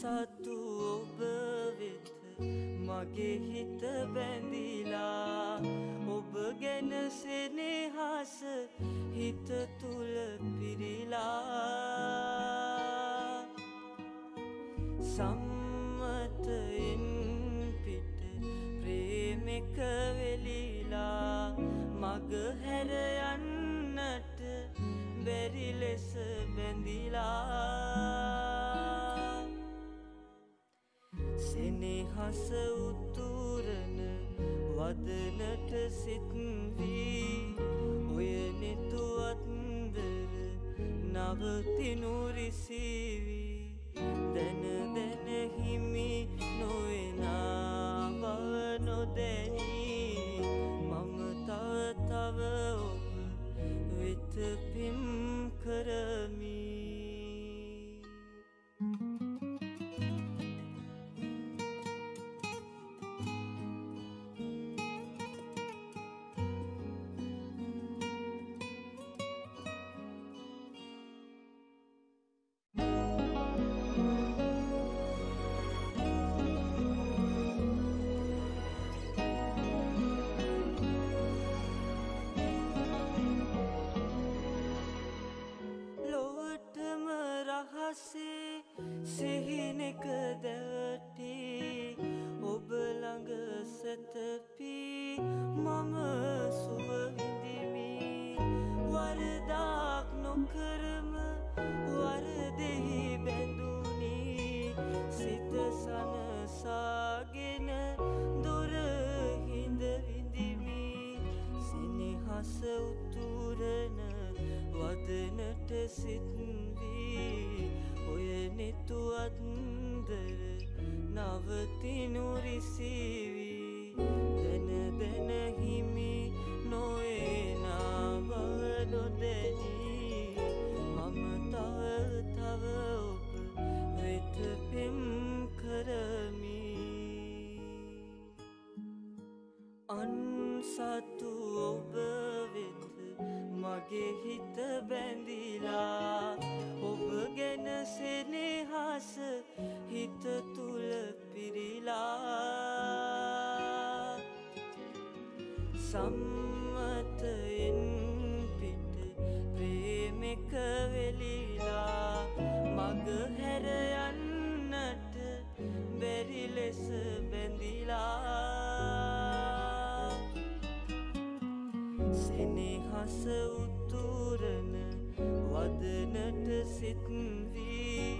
සතු ඔබ වෙත මගේ හිත බැඳිලා ඔබ ගැන සෙනෙහස හිත තුල පිරිලා සම්මතයෙන් පිට ප්‍රේමක වෙලිලා මග හැර යන්නට බැරි ලෙස බැඳිලා සෙනෙහස උතුරන වදනට සිත්වී ඔය නෙතුවත්දර නවතිනුරිසිවී දැන දැනහිමි නොවෙනා සැතපී මම සුවවිඳිමි වරදාක් නොකරම වරදෙහි බැඳුනි. සිත සනසාගෙන දොර හිඳ විඳිමි. සිනහස උතුරන වදනට සිත්වී. ඔය නෙතුවත්දර නවතිනුරිසිවී දැන දැනහිමි නොේනා බව නොදැනී මම තව තව ඔබ වෙත පෙම් කරමී. අන්සතු ඔබ වෙත මගේ හිත බැඳිලා ඔබ ගැන සෙනෙහස හිත තුල පිරිලා සම්මතයෙන් පිට ප්‍රේමක වෙලිලා මග හැර යන්නට බැරි ලෙස බැඳිලා. සෙනෙහස උතුරන වදනට සිත්වී